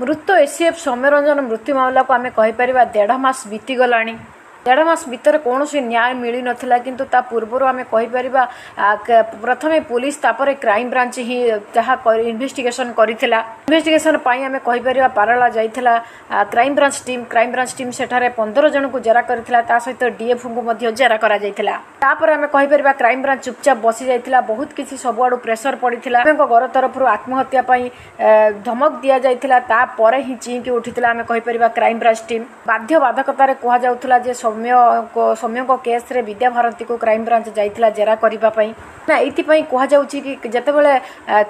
ମୃତ ଏସିଏଫ୍ ସୌମ୍ୟରଞ୍ଜନ ମୃତ୍ୟୁ ମାମଲାକୁ ଆମେ କହିପାରିବା ଦେଢ଼ ମାସ ବିତିଗଲାଣି। ଦେଢ଼ ମାସ ଭିତରେ କୌଣସି ନ୍ୟାୟ ମିଳିନଥିଲା କିନ୍ତୁ ତା ପୂର୍ବରୁ ଆମେ କହିପାରିବା ପ୍ରଥମେ ପୁଲିସ ତାପରେ କ୍ରାଇମବ୍ରାଞ୍ଚ ହିଁ ଯାହା ଇନଭେଷ୍ଟିଗେସନ କରିଥିଲା। ଇନଭେଷ୍ଟିଗେସନ ପାଇଁ ଆମେ କହିପାରିବା ପାରଳା ଯାଇଥିଲା କ୍ରାଇମବ୍ରାଞ୍ଚ ଟିମ୍ କ୍ରାଇମବ୍ରାଞ୍ଚ ଟିମ୍ ସେଠାରେ ପନ୍ଦର ଜଣଙ୍କୁ ଜେରା କରିଥିଲା ତା ସହିତ ଡିଏଫ୍ଙ୍କୁ ମଧ୍ୟ ଜେରା କରାଯାଇଥିଲା। ତାପରେ ଆମେ କହିପାରିବା କ୍ରାଇମବ୍ରାଞ୍ଚ ଚୁପଚାପ ବସି ଯାଇଥିଲା ବହୁତ କିଛି ସବୁଆଡୁ ପ୍ରେସର ପଡ଼ିଥିଲା। ଆମଙ୍କ ଘର ତରଫରୁ ଆତ୍ମହତ୍ୟା ପାଇଁ ଧମକ ଦିଆଯାଇଥିଲା ତାପରେ ହିଁ ଚିଁକି ଉଠିଥିଲା ଆମେ କହିପାରିବା କ୍ରାଇମବ୍ରାଞ୍ଚ ଟିମ୍ ବାଧ୍ୟ ବାଧକତାରେ କୁହାଯାଉଥିଲା ଯେ ସୌମ୍ୟ ସୌମ୍ୟଙ୍କ କେସ୍ରେ ବିଦ୍ୟାଭାରତୀକୁ କ୍ରାଇମବ୍ରାଞ୍ଚ ଯାଇଥିଲା ଜେରା କରିବା ପାଇଁ। ନା ଏଇଥିପାଇଁ କୁହାଯାଉଛି କି ଯେତେବେଳେ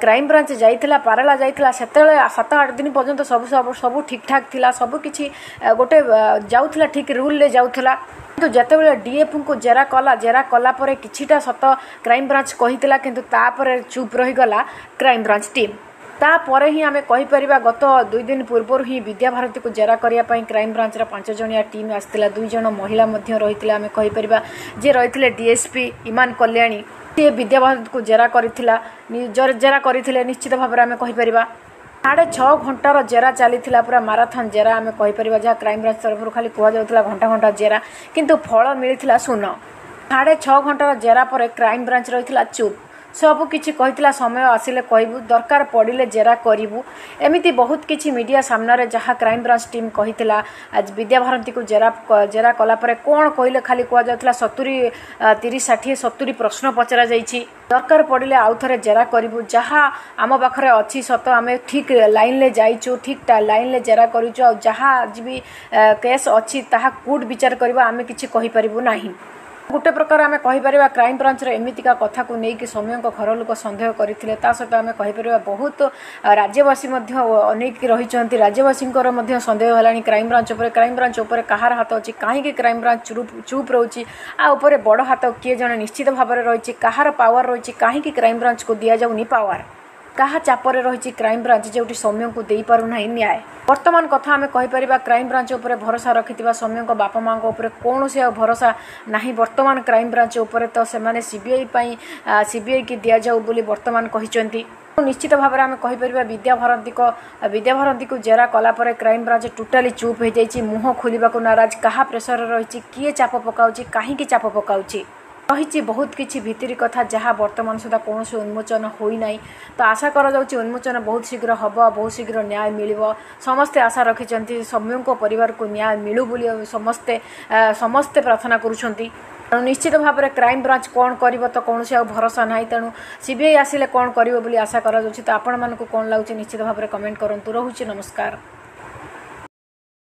କ୍ରାଇମବ୍ରାଞ୍ଚ ଯାଇଥିଲା ପାରଳା ଯାଇଥିଲା ସେତେବେଳେ ସାତ ଆଠ ଦିନ ପର୍ଯ୍ୟନ୍ତ ସବୁ ସବୁ ସବୁ ଠିକ୍ଠାକ୍ ଥିଲା ସବୁ କିଛି ଆ, ଗୋଟେ ଆ, ଯାଉଥିଲା ଠିକ୍ ରୁଲ୍ରେ ଯାଉଥିଲା। କିନ୍ତୁ ଯେତେବେଳେ ଡିଏଫ୍ଙ୍କୁ ଜେରା କଲା ଜେରା କଲା ପରେ କିଛିଟା ସତ କ୍ରାଇମବ୍ରାଞ୍ଚ କହିଥିଲା କିନ୍ତୁ ତାପରେ ଚୁପ୍ ରହିଗଲା କ୍ରାଇମବ୍ରାଞ୍ଚ ଟିମ୍ ତାପରେ ହିଁ ଆମେ କହିପାରିବା ଗତ ଦୁଇ ଦିନ ପୂର୍ବରୁ ହିଁ ବିଦ୍ୟାଭାରତୀକୁ ଜେରା କରିବା ପାଇଁ କ୍ରାଇମବ୍ରାଞ୍ଚର ପାଞ୍ଚ ଜଣିଆ ଟିମ୍ ଆସିଥିଲା। ଦୁଇ ଜଣ ମହିଳା ମଧ୍ୟ ରହିଥିଲେ। ଆମେ କହିପାରିବା ଯିଏ ରହିଥିଲେ ଡିଏସ୍ପି ଇମାନ କଲ୍ୟାଣୀ ସିଏ ବିଦ୍ୟାଭାରତୀକୁ ଜେରା କରିଥିଲା। ଜେରା କରିଥିଲେ ନିଶ୍ଚିତ ଭାବରେ ଆମେ କହିପାରିବା। ସାଢ଼େ ଛଅ ଘଣ୍ଟାର ଜେରା ଚାଲିଥିଲା ପୁରା ମାରାଥନ୍ ଜେରା ଆମେ କହିପାରିବା ଯାହା କ୍ରାଇମବ୍ରାଞ୍ଚ ତରଫରୁ ଖାଲି କୁହାଯାଉଥିଲା ଘଣ୍ଟା ଘଣ୍ଟା ଜେରା। କିନ୍ତୁ ଫଳ ମିଳିଥିଲା ଶୂନ। ସାଢ଼େ ଛଅ ଘଣ୍ଟାର ଜେରା ପରେ କ୍ରାଇମବ୍ରାଞ୍ଚ ରହିଥିଲା ଚୁପ୍। ସବୁ କିଛି କହିଥିଲା ସମୟ ଆସିଲେ କହିବୁ ଦରକାର ପଡ଼ିଲେ ଜେରା କରିବୁ। ଏମିତି ବହୁତ କିଛି ମିଡ଼ିଆ ସାମ୍ନାରେ ଯାହା କ୍ରାଇମବ୍ରାଞ୍ଚ ଟିମ୍ କହିଥିଲା ଆଜି ବିଦ୍ୟାଭାରତୀକୁ ଜେରା ଜେରା କଲା ପରେ କ'ଣ କହିଲେ ଖାଲି କୁହାଯାଉଥିଲା ସତୁରି ତିରିଶ ଷାଠିଏ ସତୁରି ପ୍ରଶ୍ନ ପଚରାଯାଇଛି। ଦରକାର ପଡ଼ିଲେ ଆଉ ଥରେ ଜେରା କରିବୁ। ଯାହା ଆମ ପାଖରେ ଅଛି ସତ ଆମେ ଠିକ୍ ଲାଇନ୍ରେ ଯାଇଛୁ ଠିକ୍ ଲାଇନ୍ରେ ଜେରା କରିଛୁ। ଆଉ ଯାହା ଆଜି ବି କେସ୍ ଅଛି ତାହା କୋର୍ଟ ବିଚାର କରିବା ଆମେ କିଛି କହିପାରିବୁ ନାହିଁ। ଗୋଟେ ପ୍ରକାର ଆମେ କହିପାରିବା କ୍ରାଇମବ୍ରାଞ୍ଚର ଏମିତିକା କଥାକୁ ନେଇକି ସୌମ୍ୟଙ୍କ ଘର ଲୋକ ସନ୍ଦେହ କରିଥିଲେ। ତା ସହିତ ଆମେ କହିପାରିବା ବହୁତ ରାଜ୍ୟବାସୀ ମଧ୍ୟ ଅନେଇକି ରହିଛନ୍ତି। ରାଜ୍ୟବାସୀଙ୍କର ମଧ୍ୟ ସନ୍ଦେହ ହେଲାଣି କ୍ରାଇମବ୍ରାଞ୍ଚ ଉପରେ। କ୍ରାଇମବ୍ରାଞ୍ଚ ଉପରେ କାହାର ହାତ ଅଛି? କାହିଁକି କ୍ରାଇମବ୍ରାଞ୍ଚ ଚୁପ୍ ଚୁପ୍ ରହୁଛି? ଆ ଉପରେ ବଡ଼ ହାତ କିଏ ଜଣେ ନିଶ୍ଚିତ ଭାବରେ ରହିଛି? କାହାର ପାୱାର ରହିଛି? କାହିଁକି କ୍ରାଇମବ୍ରାଞ୍ଚକୁ ଦିଆଯାଉନି ପାୱାର କାହା ଚାପରେ ରହିଛି କ୍ରାଇମବ୍ରାଞ୍ଚ ଯେଉଁଠି ସୌମ୍ୟଙ୍କୁ ଦେଇପାରୁନାହିଁ ନ୍ୟାୟ? ବର୍ତ୍ତମାନ କଥା ଆମେ କହିପାରିବା କ୍ରାଇମବ୍ରାଞ୍ଚ ଉପରେ ଭରସା ରଖିଥିବା ସୌମ୍ୟଙ୍କ ବାପା ମାଙ୍କ ଉପରେ କୌଣସି ଆଉ ଭରସା ନାହିଁ। ବର୍ତ୍ତମାନ କ୍ରାଇମବ୍ରାଞ୍ଚ ଉପରେ ତ ସେମାନେ ସିବିଆଇ ପାଇଁ ସିବିଆଇ କି ଦିଆଯାଉ ବୋଲି ବର୍ତ୍ତମାନ କହିଛନ୍ତି। ନିଶ୍ଚିତ ଭାବରେ ଆମେ କହିପାରିବା ବିଦ୍ୟାଭାରତୀଙ୍କ ବିଦ୍ୟାଭାରତୀକୁ ଜେରା କଲା ପରେ କ୍ରାଇମବ୍ରାଞ୍ଚ ଟୋଟାଲି ଚୁପ୍ ହୋଇଯାଇଛି। ମୁହଁ ଖୋଲିବାକୁ ନାରାଜ। କାହା ପ୍ରେସରରେ ରହିଛି? କିଏ ଚାପ ପକାଉଛି? କାହିଁକି ଚାପ ପକାଉଛି? ରହିଛି ବହୁତ କିଛି ଭିତିରି କଥା ଯାହା ବର୍ତ୍ତମାନ ସୁଦ୍ଧା କୌଣସି ଉନ୍ମୋଚନ ହୋଇନାହିଁ। ତ ଆଶା କରାଯାଉଛି ଉନ୍ମୋଚନ ବହୁତ ଶୀଘ୍ର ହେବ ବହୁତ ଶୀଘ୍ର ନ୍ୟାୟ ମିଳିବ। ସମସ୍ତେ ଆଶା ରଖିଛନ୍ତି ସୌମ୍ୟଙ୍କ ପରିବାରକୁ ନ୍ୟାୟ ମିଳୁ ବୋଲି ସମସ୍ତେ ସମସ୍ତେ ପ୍ରାର୍ଥନା କରୁଛନ୍ତି। ତେଣୁ ନିଶ୍ଚିତ ଭାବରେ କ୍ରାଇମବ୍ରାଞ୍ଚ କ'ଣ କରିବ ତ କୌଣସି ଆଉ ଭରସା ନାହିଁ। ତେଣୁ ସିବିଆଇ ଆସିଲେ କ'ଣ କରିବ ବୋଲି ଆଶା କରାଯାଉଛି। ତ ଆପଣମାନଙ୍କୁ କ'ଣ ଲାଗୁଛି ନିଶ୍ଚିତ ଭାବରେ କମେଣ୍ଟ କରନ୍ତୁ। ରହୁଛି ନମସ୍କାର।